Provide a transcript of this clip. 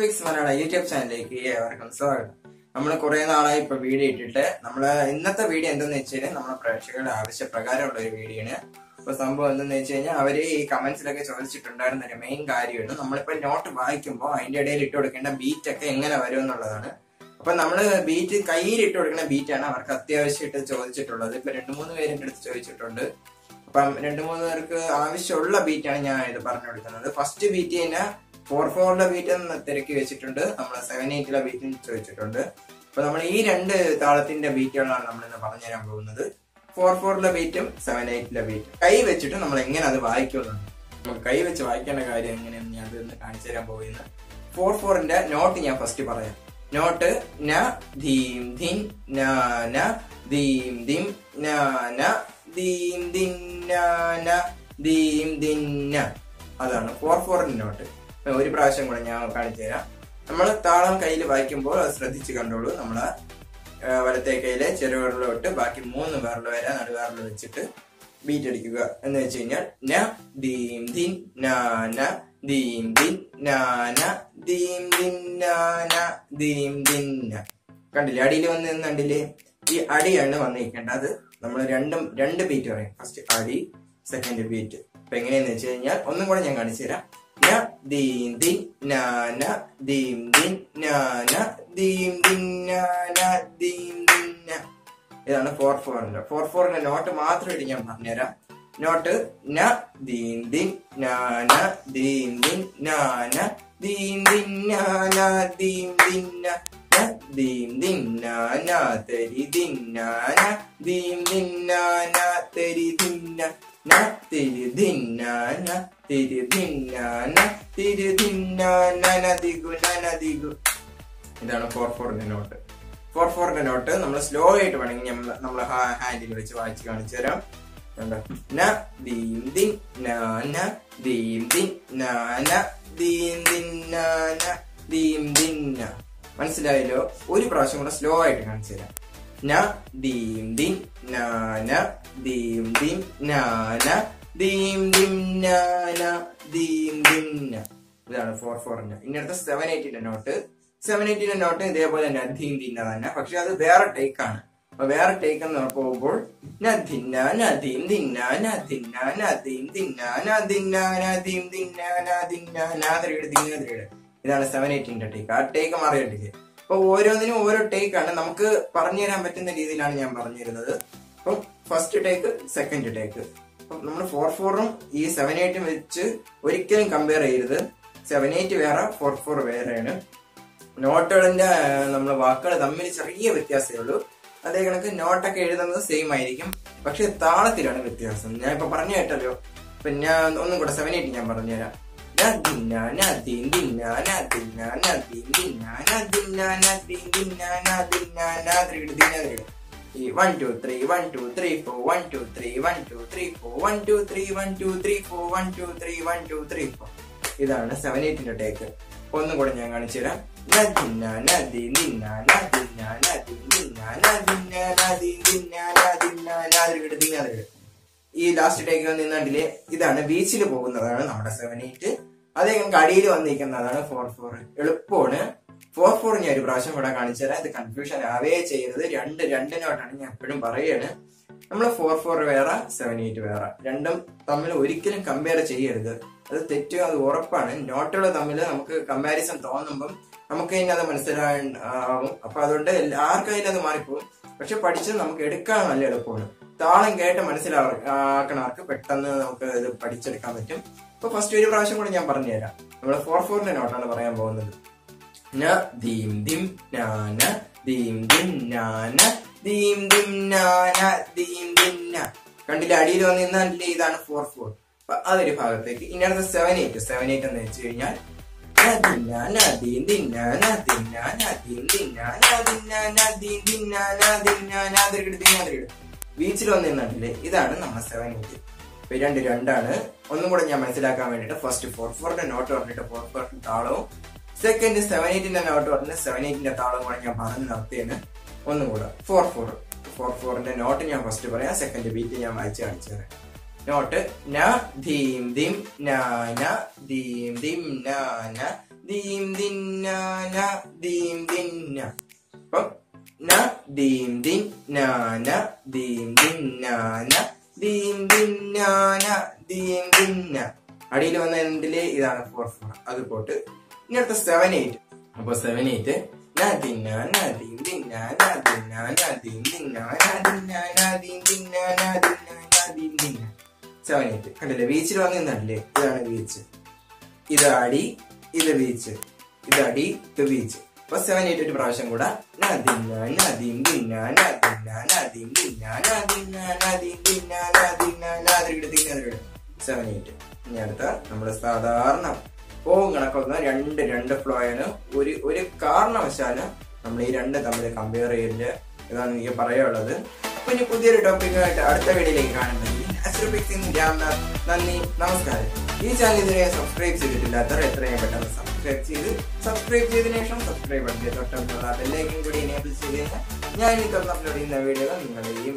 Vicks മലയാള YouTube ചാനലിലേക്ക് ഏവർക്കും സ്വാഗതം. നമ്മൾ കുറെ നാളായി ഇപ്പൊ വീഡിയോ ഇട്ടിട്ട് നമ്മൾ ഇന്നത്തെ വീഡിയോ എന്തെന്ന് വെച്ച് കഴിഞ്ഞാൽ നമ്മുടെ പ്രേക്ഷകരുടെ ആവശ്യപ്രകാരമുള്ള ഒരു വീഡിയോ ആണ് ഇപ്പൊ സംഭവം എന്തെന്ന് വെച്ച് കഴിഞ്ഞാൽ അവർ ഈ കമന്റ്സിലൊക്കെ ചോദിച്ചിട്ടുണ്ടായിരുന്ന ഒരു മെയിൻ കാര്യമാണ്. നമ്മളിപ്പോ നോട്ട് വായിക്കുമ്പോൾ അതിന്റെ ഇടയിൽ ഇട്ട് കൊടുക്കേണ്ട ബീറ്റ് ഒക്കെ എങ്ങനെ വരും എന്നുള്ളതാണ്. അപ്പൊ നമ്മൾ ബീറ്റ് കയ്യിൽ ഇട്ട് കൊടുക്കുന്ന ബീറ്റാണ് അവർക്ക് അത്യാവശ്യമായിട്ട് ചോദിച്ചിട്ടുള്ളത്. ഇപ്പൊ രണ്ടു മൂന്ന് പേരിന്റെ അടുത്ത് ചോദിച്ചിട്ടുണ്ട്. അപ്പം രണ്ടു മൂന്ന് പേർക്ക് ആവശ്യമുള്ള ബീറ്റാണ് ഞാൻ ഇത് പറഞ്ഞു കൊടുക്കുന്നത്. ഫസ്റ്റ് ബീറ്റ് തന്നെ ഫോർ ഫോറിലെ ബീറ്റ് തിരക്കി വെച്ചിട്ടുണ്ട്. നമ്മൾ സെവൻ എയ്റ്റിലെ ബീറ്റും വെച്ചിട്ടുണ്ട്. അപ്പൊ നമ്മൾ ഈ രണ്ട് താളത്തിന്റെ ബീറ്റുകളാണ് നമ്മൾ ഇന്ന് പറഞ്ഞുതരാൻ പോകുന്നത്. ഫോർ ഫോറിലെ ബീറ്റും സെവൻ എയ്റ്റിലെ ബീറ്റും കൈ വെച്ചിട്ട് നമ്മൾ എങ്ങനെ അത് വായിക്കുന്നുണ്ട് നമ്മൾ കൈ വെച്ച് വായിക്കേണ്ട കാര്യം എങ്ങനെയാണ് ഞാൻ ഇന്ന് കാണിച്ചു തരാൻ പോകുന്നത് ഫോർ ഫോറിന്റെ നോട്ട് ഞാൻ ഫസ്റ്റ് പറയാം. നോട്ട് ന ധീം ധിൻ ന ന ധീം ധിം ന ന ധീം ധിൻ ന ന ധീം ധിൻ ന. അതാണ്. ഫോർ ഫോറിന്റെ നോട്ട് ഒരു പ്രാവശ്യം കൂടെ ഞാൻ കാണിച്ചു തരാം. നമ്മൾ താളം കയ്യിൽ വായിക്കുമ്പോൾ അത് ശ്രദ്ധിച്ച് കണ്ടോളൂ. നമ്മൾ വലത്തേ കയ്യിലെ ചെറുവിരലോട്ട് ബാക്കി മൂന്ന് വിരൽ വരെ നടുവിരൽ വെച്ചിട്ട് ബീറ്റ് അടിക്കുക. എന്ന് വെച്ച് കഴിഞ്ഞാൽ ന ദീം ദിൻ നാന ദീം ദിൻ നാന ദീം ദിൻ നാന ദീം ദിൻ കണ്ടില്ലേ? അടിയിൽ വന്ന് നിന്ന് കണ്ടില്ലേ? ഈ അടിയാണ് വന്നിരിക്കേണ്ടത്. നമ്മൾ രണ്ടും രണ്ട് ബീറ്റ് പറയും. ഫസ്റ്റ് അടി സെക്കൻഡ് ബീറ്റ് അപ്പൊ എങ്ങനെയാന്ന് വെച്ച് കഴിഞ്ഞാൽ ഒന്നും കൂടെ ഞാൻ കാണിച്ചു തരാം. ന ദീം ദിൻ ന ന ദീം ദിൻ ന ന ദീം ദിൻ ന ന ദീം ദിൻ ഇതാണ് ഫോർ ഫോറിന്റെ ഫോർ ഫോറിന്റെ നോട്ട് മാത്രമായിട്ട് ഞാൻ പറഞ്ഞുതരാം നോട്ട് ന ദീം ദിൻ ന ന ദീം ദിൻ ന ന ദീം ദിൻ ന ന ദീം ദിൻ ദീം ദീം ഇതാണ് ഫോർ ഫോറിന്റെ നോട്ട് ഫോർ ഫോറിന്റെ നോട്ട് നമ്മൾ സ്ലോ ആയിട്ട് വേണമെങ്കിൽ നമ്മൾ ഹാൻഡിൽ വെച്ച് വായിച്ച് കാണിച്ചു തരാം. മനസ്സിലായല്ലോ? ഒരു പ്രാവശ്യം കൂടെ സ്ലോ ആയിട്ട് കാണിച്ചു തരാം. ന ദീം ദിൻ ന ന ദീം ദിൻ ന ന ദീം ദിം ദീം ദിം ഇതാണ് ഫോർ ഫോറിന്റെ ഇനി അടുത്ത സെവൻ എയ്റ്റിന്റെ നോട്ട് സെവൻ എയ്റ്റിന്റെ നോട്ട് ഇതേപോലെ തന്നെ ധീം ദിന്ന തന്നെ പക്ഷെ അത് വേറെ ടേക്ക് ആണ്. അപ്പൊ വേറെ ടേക്ക് എന്ന് പോകുമ്പോൾ ഇതാണ് സെവൻ എയ്റ്റിന്റെ ടേക്ക് ആ ടേക്ക് മാറിയിട്ടില്ലേ? അപ്പൊ ഓരോന്നിനും ഓരോ ടേക്ക് ആണ്. നമുക്ക് പറഞ്ഞു തരാൻ പറ്റുന്ന രീതിയിലാണ് ഞാൻ പറഞ്ഞിരുന്നത്. അപ്പം ഫസ്റ്റ് ടേക്ക് സെക്കൻഡ് ടേക്ക് നമ്മൾ ഫോർ ഫോറും ഈ സെവൻ എയ്റ്റും വെച്ച് ഒരിക്കലും കമ്പയർ ചെയ്യരുത്. സെവൻ എയ്റ്റ് വേറെ ഫോർ ഫോർ വേറെയാണ്. നോട്ടുകളിന്റെ നമ്മൾ വാക്കുകൾ തമ്മിൽ ചെറിയ വ്യത്യാസമേ ഉള്ളൂ. അതേ കണക്ക് നോട്ടൊക്കെ എഴുതുന്നത് സെയിം ആയിരിക്കും. പക്ഷെ താളത്തിലാണ് വ്യത്യാസം. ഞാൻ ഇപ്പൊ പറഞ്ഞു കേട്ടല്ലോ. ഇപ്പൊ ഞാൻ ഒന്നും കൂടെ സെവൻ എയ്റ്റ് ഞാൻ പറഞ്ഞുതരാം. നദിന്ന ഈ one two three one two three four one two three one two three four one two three one two three four one two three one two three four ഇതാണ് സെവൻ എയ്റ്റിന്റെ take ഒന്നും കൂടെ ഞാൻ കാണിച്ചു തരാം. ഈ ലാസ്റ്റ് ടേക്ക് നിന്നാണ്ടിൽ ഇതാണ് ബീച്ചിൽ പോകുന്നതാണ് നമ്മുടെ സെവൻ എയ്റ്റ് അതേ ഞങ്ങൾക്ക് അടിയിൽ വന്നിരിക്കുന്നതാണ് ഫോർ ഫോർ എളുപ്പമാണ്. ഫോർ ഫോർ ഞാൻ ഒരു പ്രാവശ്യം കൂടെ കാണിച്ചു തരാം. ഇത് കൺഫ്യൂഷൻ ആവേ ചെയ്യരുത്. രണ്ട് രണ്ട് നോട്ടാണ് ഞാൻ എപ്പോഴും പറയുകയാണ് നമ്മൾ ഫോർ ഫോർ വേറെ സെവൻ എയ്റ്റ് വേറെ. രണ്ടും തമ്മിൽ ഒരിക്കലും കമ്പയർ ചെയ്യരുത്. അത് തെറ്റും അത് ഉറപ്പാണ്. നോട്ടുകൾ തമ്മിൽ നമുക്ക് കമ്പാരിസൺ തോന്നുമ്പം നമുക്ക് ഇനി അത് മനസ്സിലാവും അപ്പൊ അതുകൊണ്ട് ആർക്കായാലും അത് മാറിപ്പോകും പക്ഷെ പഠിച്ച് നമുക്ക് എടുക്കാൻ നല്ല എളുപ്പമാണ്. താളം കേട്ട് മനസ്സിലാക്കണവർക്ക് പെട്ടെന്ന് നമുക്ക് ഇത് പഠിച്ചെടുക്കാൻ പറ്റും. അപ്പൊ ഫസ്റ്റ് ഒരു പ്രാവശ്യം കൂടി ഞാൻ പറഞ്ഞുതരാം. നമ്മൾ ഫോർ ഫോറിന്റെ നോട്ടാണ് പറയാൻ പോകുന്നത്. ന ദീം ദിം നാന ദീം ദിം നാന ദീം ദിം നാന ദീം ദിം ന കണ്ടില്ല അടിയിൽ വന്ന് നിന്നില്ലേ ഇതാണ് ഫോർ ഫോർ അപ്പൊ അതൊരു ഭാഗത്തേക്ക് ഇനി അടുത്ത സെവൻ എയ്റ്റ് സെവൻ എയ്റ്റ് എന്ന് വെച്ച് കഴിഞ്ഞാൽ ബീച്ചിൽ വന്ന് നിന്നിട്ടില്ലേ ഇതാണ് നമ്മൾ സെവൻ എയ്റ്റ് ഇപ്പൊ രണ്ട് രണ്ടാണ് ഒന്നും കൂടെ ഞാൻ മനസ്സിലാക്കാൻ വേണ്ടിട്ട് ഫസ്റ്റ് ഫോർ ഫോറിന്റെ നോട്ട് പറഞ്ഞിട്ട് ഫോർ ഫോറിന്റെ താളവും സെക്കൻഡ് സെവൻ എയ്റ്റിന്റെ നോട്ട് പറഞ്ഞ് സെവൻ എയ്റ്റിന്റെ താളം കൂടെ ഞാൻ പറഞ്ഞു നിർത്തിയാണ് ഒന്നും കൂടെ. ഫോർ ഫോർ ഫോർ ഫോറിന്റെ നോട്ട് ഞാൻ ഫസ്റ്റ് പറയാം. സെക്കൻഡ് ബീറ്റ് ഞാൻ വായിച്ച് കാണിച്ചു തരാം. നോട്ട് ന ധീം ദിം ന ന ധീം ദിം ന ന ദീം ദിന്ന ന ദീം ദിന്ന അപ്പം ന ദീം ദിൻ നാന ദീം ധീം ദീം ദിന്നാന ധീം ദിന്ന അടിയിൽ വന്ന എന്തിൽ? ഇതാണ് ഫോർ ഫോർ അത് പോട്ട് ഇനി അടുത്ത സെവൻ എയ്റ്റ് അപ്പൊ സെവൻ എയ്റ്റ് സെവൻ എയ്റ്റ് കണ്ടില്ലേ ബീച്ചിൽ വന്ന് നിന്നല്ലേ ഇതാണ് ബീച്ച് ഇത് അടി ഇത് ബീച്ച് ഇത് അടി ഇത് ബീച്ച് അപ്പൊ സെവൻ എയ്റ്റ് ഒരു പ്രാവശ്യം കൂടെ സെവൻ എയ്റ്റ് ഇനി അടുത്ത നമ്മുടെ സാധാരണ പോവും കണക്കൊന്ന രണ്ട് രണ്ട് ഫ്ലോ ആണ്. ഒരു ഒരു കാരണവശാലും നമ്മൾ ഈ രണ്ട് തമ്മിൽ കമ്പയർ ചെയ്യില്ല ഇതാണ് എനിക്ക് പറയാനുള്ളത്. അപ്പൊ ഇനി പുതിയൊരു ടോപ്പിക്കായിട്ട് അടുത്ത വീഡിയോയിലേക്ക് രാംനാഥ് നന്ദി നമസ്കാരം. ഈ ചാനൽ ഇതിനെ സബ്സ്ക്രൈബ് ചെയ്തിട്ടില്ലാത്തവർ എത്രയും പെട്ടെന്ന് സബ്സ്ക്രൈബ് ചെയ്ത് സബ്സ്ക്രൈബ് ചെയ്തതിനു ശേഷം സബ്സ്ക്രൈബ് ബട്ടൺ തൊട്ടടുത്തുള്ള ബെല്ലേക്കും കൂടി എനേബിൾ ചെയ്ത് ഞാൻ ഈ തുറന്ന് അപ്ലോഡ് ചെയ്യുന്ന വീഡിയോകൾ നിങ്ങളുടെ ഈ